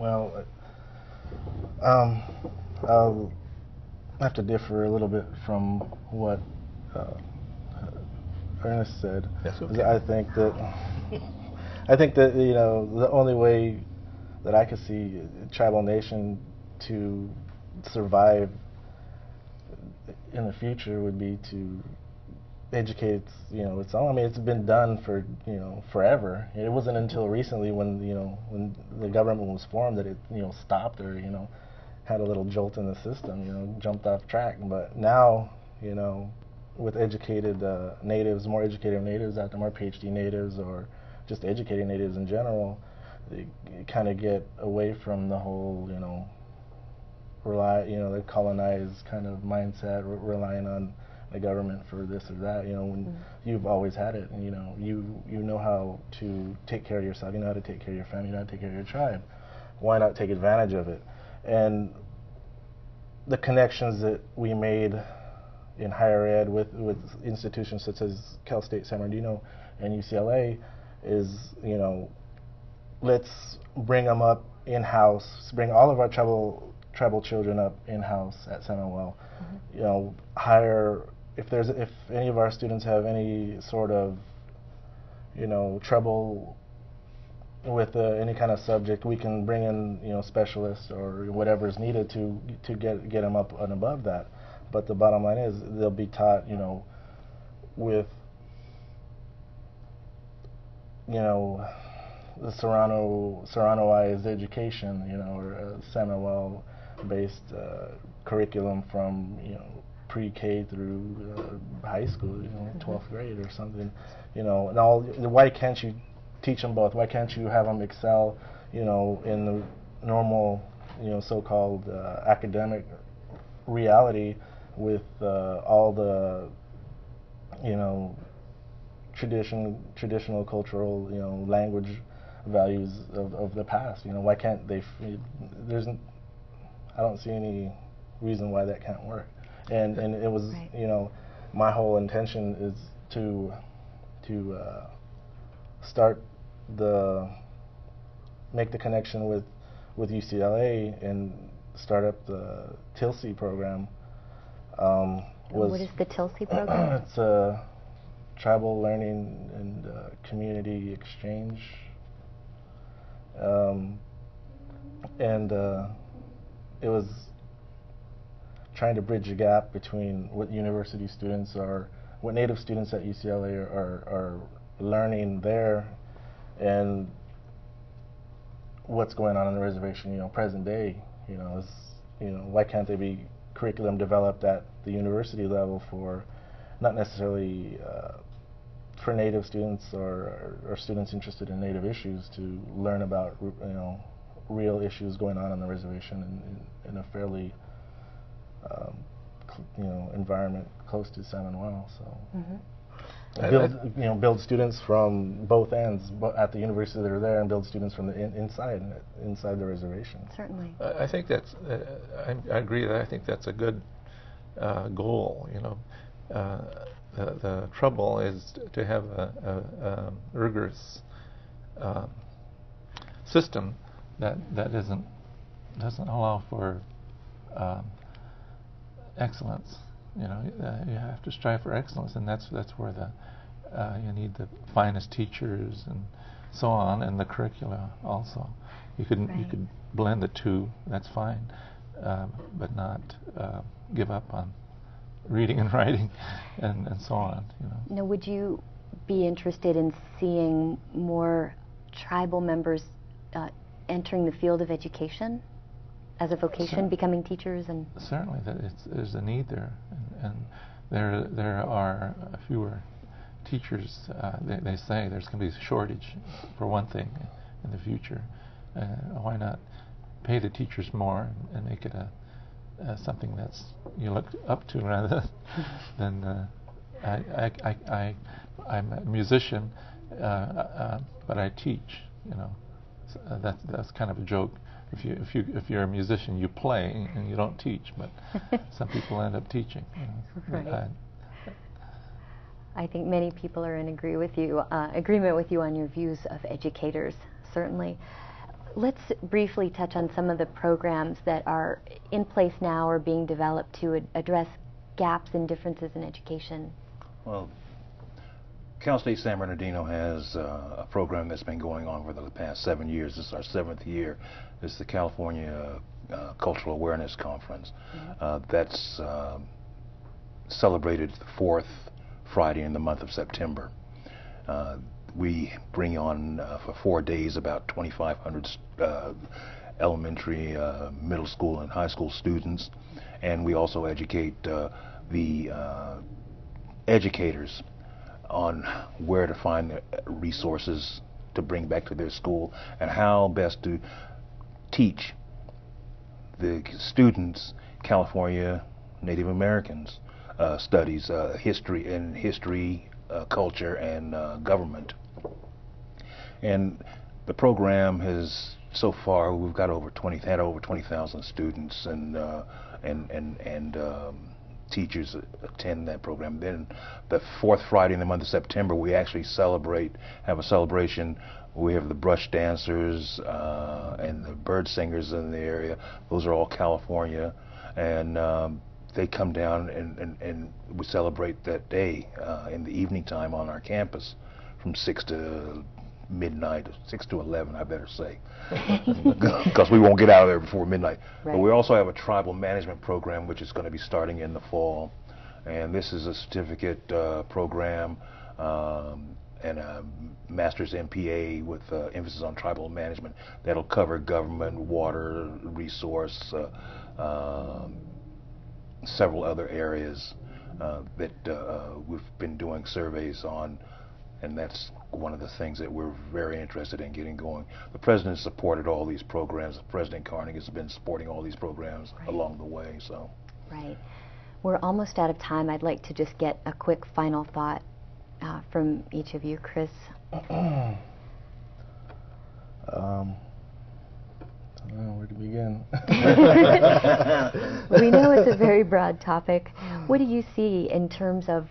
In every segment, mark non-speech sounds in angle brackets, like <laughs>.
Well, um, I'll have to differ a little bit from what uh, Ernest said. That's okay. I think that I think that you know the only way that I could see tribal nation to survive in the future would be to educate its, you know its own. I mean, it's been done for you know forever. It wasn't until recently when you know when the government was formed that it you know stopped or you know had a little jolt in the system. You know, jumped off track. But now you know with educated uh, natives, more educated natives out there, more PhD natives, or just educated natives in general, they kind of get away from the whole you know rely you know the colonized kind of mindset, re relying on the government for this or that. You know, when mm. you've always had it, and you know, you you know how to take care of yourself. You know how to take care of your family. You know how to take care of your tribe. Why not take advantage of it? And the connections that we made in higher ed with with institutions such as Cal State San Bernardino and UCLA is you know let's bring them up in house, bring all of our tribal tribal children up in house at San Manuel. Mm-hmm. You know, hire if there's if any of our students have any sort of you know trouble with uh, any kind of subject, we can bring in you know specialists or whatever is needed to to get get them up and above that. But the bottom line is they'll be taught you know with you know the Serrano Serranoized education, you know, or uh, San Manuel based uh, curriculum from you know pre-K through uh, high school, you know, 12th mm-hmm. grade or something, you know. And all, why can't you teach them both? Why can't you have them excel, you know, in the normal, you know, so-called uh, academic reality with uh, all the, you know, tradition, traditional cultural, you know, language values of, of the past. You know, why can't they? There's, I don't see any reason why that can't work and and it was right. you know my whole intention is to to uh, start the make the connection with with UCLA and start up the TLCEE program. Um, what is the TLCEE <clears throat> program? it's a tribal learning and uh, community exchange. Um, and uh, it was trying to bridge a gap between what university students are, what native students at UCLA are, are, are learning there, and what's going on on the reservation, you know, present day. You know, is, you know, why can't there be curriculum developed at the university level for not necessarily uh, for native students or, or, students interested in native issues to learn about you know real issues going on on the reservation in, in, in a fairly um, you know environment close to San Manuel. So. Mm-hmm. Build, you know, build students from both ends at the university that are there, and build students from the in, inside inside the reservation. Certainly, I think that's. Uh, I, I, agree that I think that's a good uh, goal. You know, uh, the the trouble is to have a, a, a rigorous um, system that that isn't doesn't allow for um, excellence. You know, uh, you have to strive for excellence, and that's that's where the uh, you need the finest teachers and so on, and the curricula also. You could right. you could blend the two. That's fine, um, but not uh, give up on reading and <laughs> writing, and and so on. You know. Now, would you be interested in seeing more tribal members uh, entering the field of education? As a vocation, becoming teachers and certainly that there's a need there, and, and, there there are fewer teachers. Uh, they, they, say there's going to be a shortage, for one thing, in the future. Uh, why not pay the teachers more and, and make it a uh, something that's you look up to rather <laughs> than uh, I, I, I, I, am a musician, uh, uh, but I teach. You know, so that's that's kind of a joke if you if you if you're a musician, you play and you don't teach, but <laughs> some people end up teaching. You know. Right. I, I think many people are in agree with you, uh, agreement with you on your views of educators. Certainly, let's briefly touch on some of the programs that are in place now or being developed to ad- address gaps and differences in education. Well, Cal State San Bernardino has uh, a program that's been going on for the past seven years. This is our seventh year. It's the California uh, Cultural Awareness Conference. Uh, that's um celebrated the fourth Friday in the month of September. Uh, we bring on uh, for four days about 2,500 uh, elementary, uh, middle school, and high school students, and we also educate uh, the uh, educators on where to find the resources to bring back to their school and how best to teach the students California Native Americans uh, studies, uh, history and history, uh, culture, and uh, government. And the program has so far we've got over 20 had over 20,000 students and uh, and and and um, teachers attend that program. Then the fourth Friday in the month of September we actually celebrate have a celebration. We have the brush dancers uh, and the bird singers in the area. Those are all California, and um, they come down and, and, and we celebrate that day uh, in the evening time on our campus from 6 to midnight, 6 to 11, I better say, <laughs> because we won't get out of there before midnight. Right. But we also have a tribal management program which is going to be starting in the fall. And this is a certificate uh, program um, and a master's MPA with uh, emphasis on tribal management that'll cover government, water, resource, uh, um, several other areas uh, that uh, we've been doing surveys on, and that's one of the things that we're very interested in getting going. The president supported all these programs. President Karnig has been supporting all these programs Right. along the way. So, Right. We're almost out of time. I'd like to just get a quick final thought uh, from each of you. Chris? <clears throat> Um, I don't know where to begin. <laughs> we know it's a very <laughs> broad topic. What do you see in terms of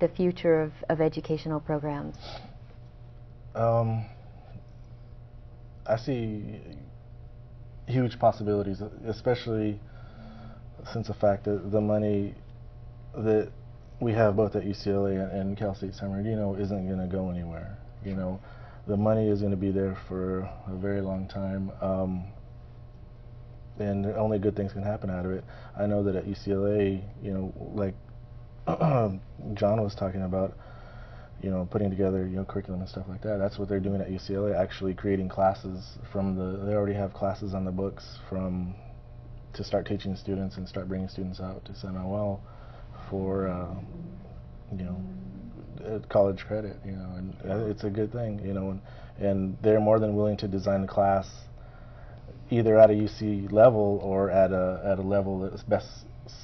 the future of, of educational programs? Um, I see huge possibilities, especially since the fact that the money that we have both at UCLA and, Cal State San Bernardino isn't going to go anywhere. You know, the money is going to be there for a very long time. Um, and only good things can happen out of it. I know that at UCLA, you know, like <clears throat> John was talking about, you know, putting together, you know, curriculum and stuff like that. That's what they're doing at UCLA, actually creating classes from the, they already have classes on the books from, to start teaching students and start bringing students out to San for, uh, you know, uh, college credit, you know, and uh, it's a good thing, you know, and, and they're more than willing to design a class either at a UC level or at a at a level that's best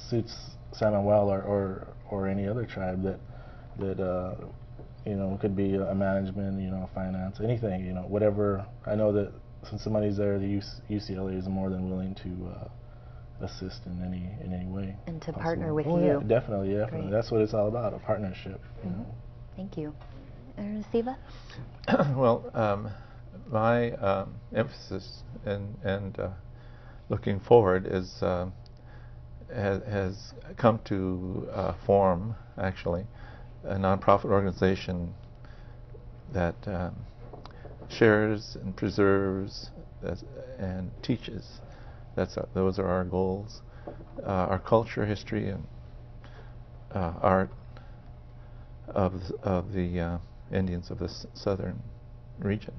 suits San Manuel or, or or any other tribe that that uh, you know could be a management, you know, finance, anything, you know, whatever. I know that since the money's there, the UC, UCLA is more than willing to uh, assist in any in any way. And to possible. partner with Oh, you. Yeah, definitely, definitely. Great. That's what it's all about, a partnership. You know. Thank you. Uh, Siva? <clears throat> well, um, my um, emphasis and and uh, looking forward is uh, has, has come to uh, form actually a nonprofit organization that um, shares and preserves and teaches. That's those are our goals. Uh, our culture, history, and uh, art of of the uh, Indians of the s- southern region,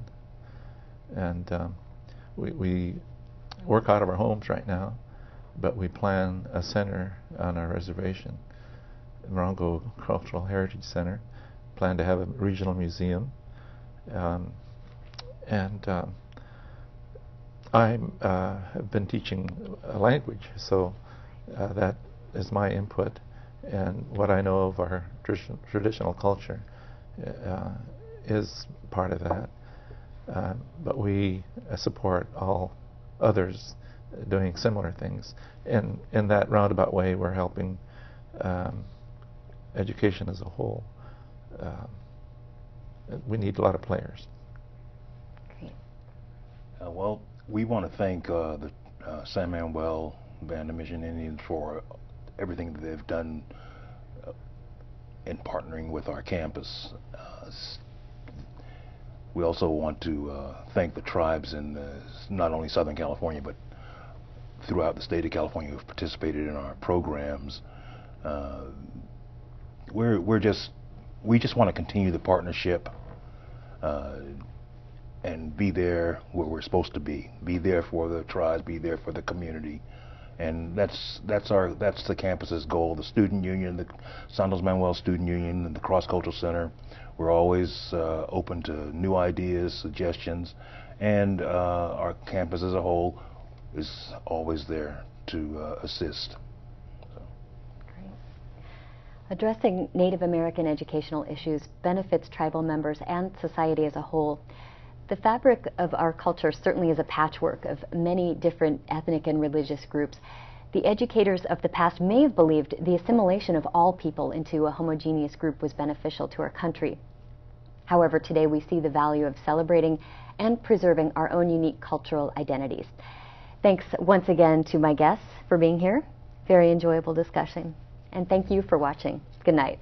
and um, we we work out of our homes right now, but we plan a center on our reservation, Morongo Cultural Heritage Center. Plan to have a regional museum, um, and um, I uh, have been teaching a language, so uh, that is my input, and what I know of our tradi- traditional culture uh, is part of that. Uh, but we support all others doing similar things. And in that roundabout way, we're helping um, education as a whole. Um, we need a lot of players. Great. Uh, well, we want to thank uh, the uh, San Manuel Band of Mission Indians for everything that they've done uh, in partnering with our campus. Uh, we also want to uh, thank the tribes in not only Southern California but throughout the state of California who've participated in our programs. Uh, we're we're just we just want to continue the partnership uh, and be there where we're supposed to be. Be there for the tribes. Be there for the community. And that's that's our that's the campus's goal. The student union, the Santos Manuel Student Union, and the Cross Cultural Center. We're always uh, open to new ideas, suggestions, and uh, our campus as a whole is always there to uh, assist. Addressing Native American educational issues benefits tribal members and society as a whole. The fabric of our culture certainly is a patchwork of many different ethnic and religious groups. The educators of the past may have believed the assimilation of all people into a homogeneous group was beneficial to our country. However, today we see the value of celebrating and preserving our own unique cultural identities. Thanks once again to my guests for being here. Very enjoyable discussion. And thank you for watching. Good night.